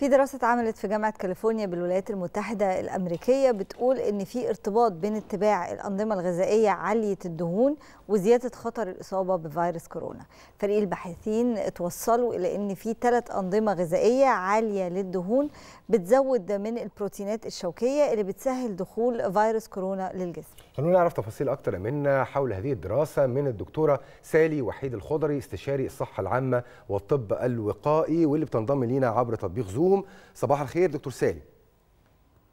في دراسة اتعملت في جامعة كاليفورنيا بالولايات المتحدة الأمريكية بتقول إن في ارتباط بين اتباع الأنظمة الغذائية عالية الدهون وزيادة خطر الإصابة بفيروس كورونا. فريق الباحثين اتوصلوا إلى إن في ثلاث أنظمة غذائية عالية للدهون بتزود من البروتينات الشوكية اللي بتسهل دخول فيروس كورونا للجسم. خلونا نعرف تفاصيل أكتر منا حول هذه الدراسة من الدكتورة سالي وحيد الخضري استشاري الصحة العامة والطب الوقائي واللي بتنضم لينا عبر تطبيق زوم. صباح الخير دكتور سالي.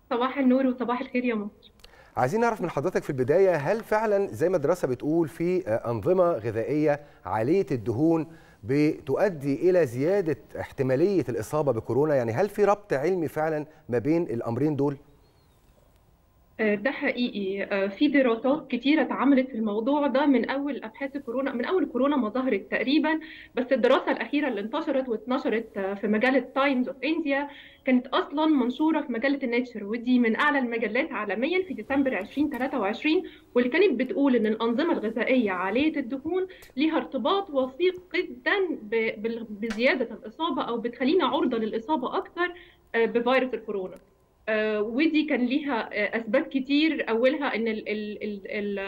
صباح النور وصباح الخير يا مصر. عايزين نعرف من حضرتك في البداية هل فعلا زي ما الدراسة بتقول في أنظمة غذائية عالية الدهون بتؤدي إلى زيادة احتمالية الإصابة بكورونا؟ يعني هل في ربط علمي فعلا ما بين الأمرين دول؟ ده حقيقي في دراسات كتيرة اتعملت في الموضوع ده من أول أبحاث كورونا من أول كورونا ما ظهرت تقريبا بس الدراسة الأخيرة اللي انتشرت واتنشرت في مجلة Times of India كانت أصلا منشورة في مجلة ال Nature ودي من أعلى المجلات عالميا في ديسمبر 2023 واللي كانت بتقول إن الأنظمة الغذائية عالية الدهون ليها ارتباط وثيق جدا بزيادة الإصابة أو بتخلينا عرضة للإصابة أكثر بفيروس الكورونا. ودي كان ليها أسباب كتير. أولها إن ال ال ال ال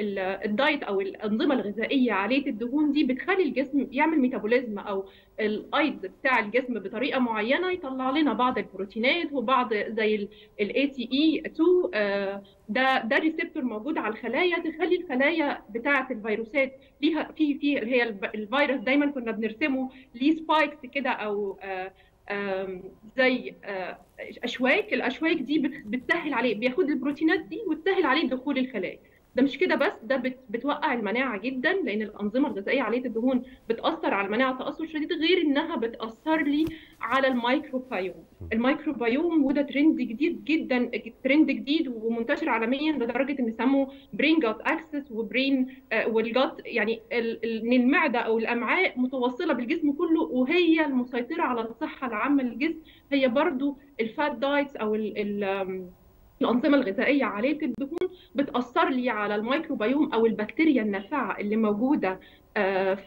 ال ال diet أو الأنظمة الغذائية عالية الدهون دي بتخلي الجسم يعمل metabolism أو الايض بتاع الجسم بطريقة معينة يطلع لنا بعض البروتينات وبعض زي ال ACE 2 ده ده receptor موجود على الخلايا تخلي الخلايا بتاعة الفيروسات ليها في في هي الفيروس دايما كنا بنرسمه ليه spikes كده أو زي أشواك. الأشواك دي بتسهل عليه بياخد البروتينات دي وتسهل عليه دخول الخلايا. ده مش كده بس ده بتوقع المناعة جدا لأن الأنظمة الغذائية عاليه الدهون بتأثر على المناعة تأثر شديد غير إنها بتأثر لي على ال microbiome. ال microbiome وده ترند جديد جدا ترند جديد ومنتشر عالميا لدرجة إن سموه brain gut axis و brain وال gut يعني ان المعدة أو الأمعاء متوصلة بالجسم كله وهي المسيطرة على الصحة العامة للجسم. هي برضو ال fat diets أو ال ال الأنظمة الغذائية عالية الدهون بتأثر لي على الميكروبيوم أو البكتيريا النافعة اللي موجودة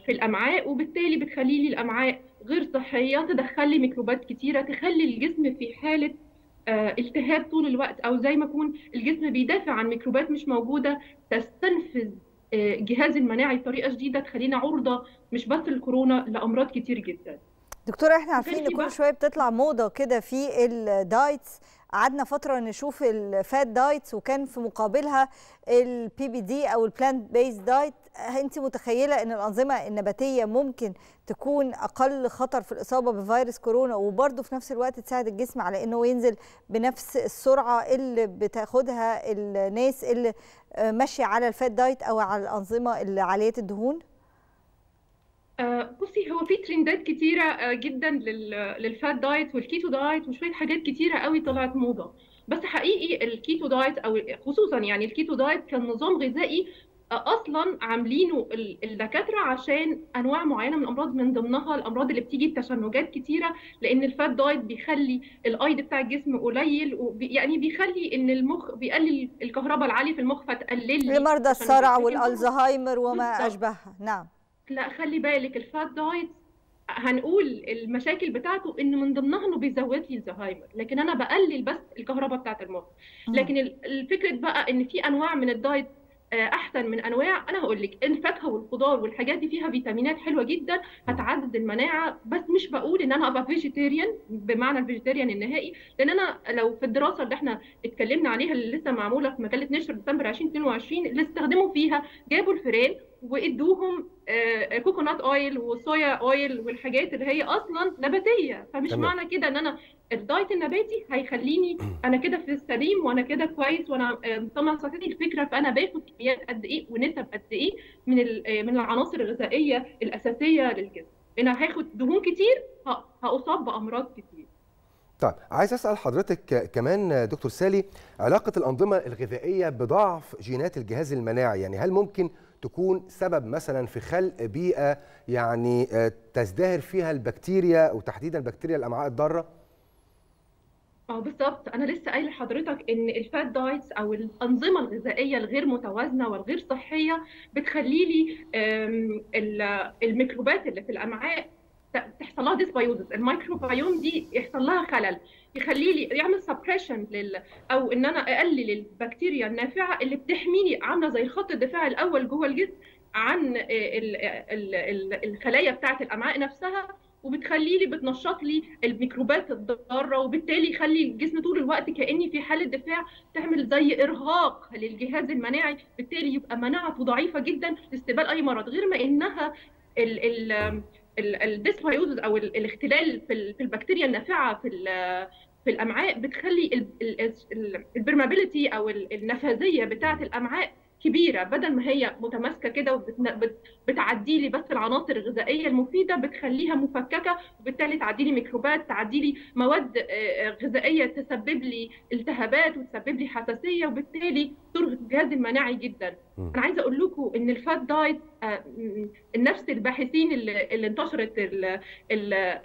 في الأمعاء وبالتالي بتخلي لي الأمعاء غير صحية تدخل لي ميكروبات كتيرة تخلي الجسم في حالة التهاب طول الوقت أو زي ما يكون الجسم بيدافع عن ميكروبات مش موجودة تستنفذ جهاز المناعي بطريقة شديدة تخلينا عرضة مش بس الكورونا لأمراض كتير جدا. دكتورة إحنا عارفين إن كل شوية بتطلع موضة كده في ال diets قعدنا فترة نشوف ال fat diets وكان في مقابلها ال PBD أو ال plant based diet أنت متخيلة إن الأنظمة النباتية ممكن تكون أقل خطر في الإصابة بفيروس كورونا وبرضه في نفس الوقت تساعد الجسم على إنه ينزل بنفس السرعة اللي بتاخدها الناس اللي ماشية على ال fat diet أو على الأنظمة اللي عالية الدهون؟ بصي هو في ترندات كتيرة جدا لل fat diet وال keto diet وشوية حاجات كتيرة قوي طلعت موضة. بس حقيقي ال keto diet أو خصوصا يعني ال keto diet كان نظام غذائي أصلا عاملينه الدكاترة عشان أنواع معينة من الأمراض من ضمنها الأمراض اللي بتيجي بتشنجات كتيرة لأن ال fat diet بيخلي الأيض بتاع الجسم قليل وبي يعني بيخلي إن المخ بيقلل الكهرباء العالية في المخ فتقلل لمرضى الصرع والألزهايمر وما أشبهها. نعم. لا خلي بالك ال fat diet هنقول المشاكل بتاعته إن من ضمنها إنه بيزود لي الزهايمر لكن أنا بقلل بس الكهرباء بتاعت المخ. لكن الفكرة بقى إن في أنواع من ال diet أحسن من أنواع أنا هقول لك الفاكهة والخضار والحاجات دي فيها فيتامينات حلوة جدا هتعزز المناعة بس مش بقول إن أنا أبقى vegetarian بمعنى ال vegetarian النهائي لأن أنا لو في الدراسة اللي إحنا اتكلمنا عليها اللي لسه معمولة في مجلة Nature ديسمبر 2022 اللي استخدموا فيها جابوا الفئران وإدوهم كوكونات اويل وصويا اويل والحاجات اللي هي أصلا نباتية. فمش تمام. معنى كده إن أنا الدايت النباتي هيخليني أنا كده في السليم وأنا كده كويس وأنا طبعا صحتي. الفكرة فانا باخد كميات قد إيه ونسب قد إيه من من العناصر الغذائية الأساسية للجسم. أنا هاخد دهون كتير هأصاب بأمراض كتير. طيب عايز أسأل حضرتك كمان دكتور سالي علاقة الأنظمة الغذائية بضعف جينات الجهاز المناعي يعني هل ممكن تكون سبب مثلا في خلق بيئة يعني تزدهر فيها البكتيريا وتحديدا بكتيريا الأمعاء الضارة؟ آه بالظبط أنا لسه قايلة لحضرتك إن ال fat diets أو الأنظمة الغذائية الغير متوازنة والغير صحية بتخلي لي الميكروبات اللي في الأمعاء تحصل لها dysbiosis الميكروبيوم دي يحصل لها خلل يخلي لي يعمل suppression لل أو إن أنا أقلل البكتيريا النافعة اللي بتحميني عاملة زي خط الدفاع الأول جوه الجسم عن ال ال ال الخلايا بتاعة الأمعاء نفسها وبتخلي لي بتنشط لي الميكروبات الضارة وبالتالي يخلي الجسم طول الوقت كأني في حالة دفاع تعمل زي إرهاق للجهاز المناعي بالتالي يبقى مناعته ضعيفة جدا لاستقبال أي مرض. غير ما إنها ال dysbiosis أو الاختلال في البكتيريا النافعة في في الأمعاء بتخلي ال permeability أو النفاذية بتاعة الأمعاء كبيرة. بدل ما هي متماسكة كده وبتعدي لي بس العناصر الغذائية المفيدة بتخليها مفككة وبالتالي تعدي لي ميكروبات تعدي لي مواد غذائية تسبب لي التهابات وتسبب لي حساسية وبالتالي ترهق الجهاز المناعي جدا م. أنا عايزة أقول لكم إن ال fat diet نفس الباحثين اللي, اللي انتشرت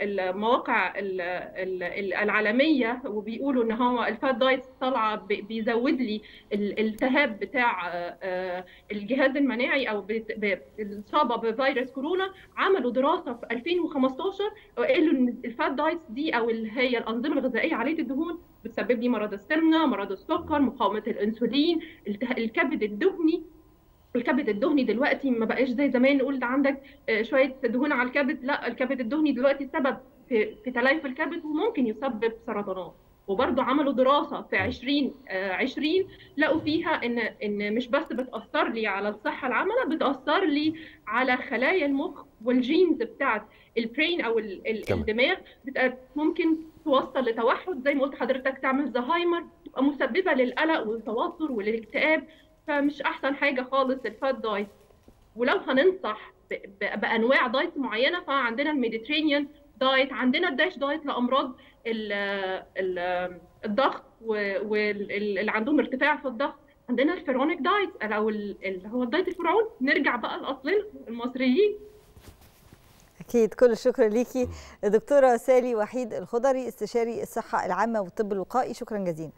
المواقع العالمية وبيقولوا إن هو ال fat diet طالعة بيزود لي الالتهاب بتاع الجهاز المناعي أو الإصابة بفيروس كورونا عملوا دراسة في 2015 وقالوا إن ال fat diets دي أو اللي هي الأنظمة الغذائية عالية الدهون بتسبب لي مرض السمنة، مرض السكر، مقاومة الإنسولين، الكبد الدهني. الكبد الدهني دلوقتي ما بقاش زي زمان نقول ده عندك شوية دهون على الكبد. لا الكبد الدهني دلوقتي سبب في, في تليف الكبد وممكن يسبب سرطانات. وبرضه عملوا دراسة في 20 20 لقوا فيها إن إن مش بس بتأثر لي على الصحة العامة بتأثر لي على خلايا المخ وال genes بتاعت ال brain أو الدماغ. ممكن توصل لتوحد زي ما قلت حضرتك تعمل زهايمر تبقى مسببة للقلق والتوتر وللاكتئاب فمش أحسن حاجة خالص ال fat diet. ولو هننصح بأنواع diet معينة فعندنا ال Mediterranean diet عندنا ال DASH diet لأمراض ال ال الضغط واللي عندهم ارتفاع في الضغط. عندنا ال pharaonic diet أو اللي هو ال diet الفرعوني نرجع بقى لاصلنا المصريين. أكيد. كل الشكر ليكي. الدكتوره سالي وحيد الخضري استشاري الصحة العامة والطب الوقائي. شكرا جزيلا.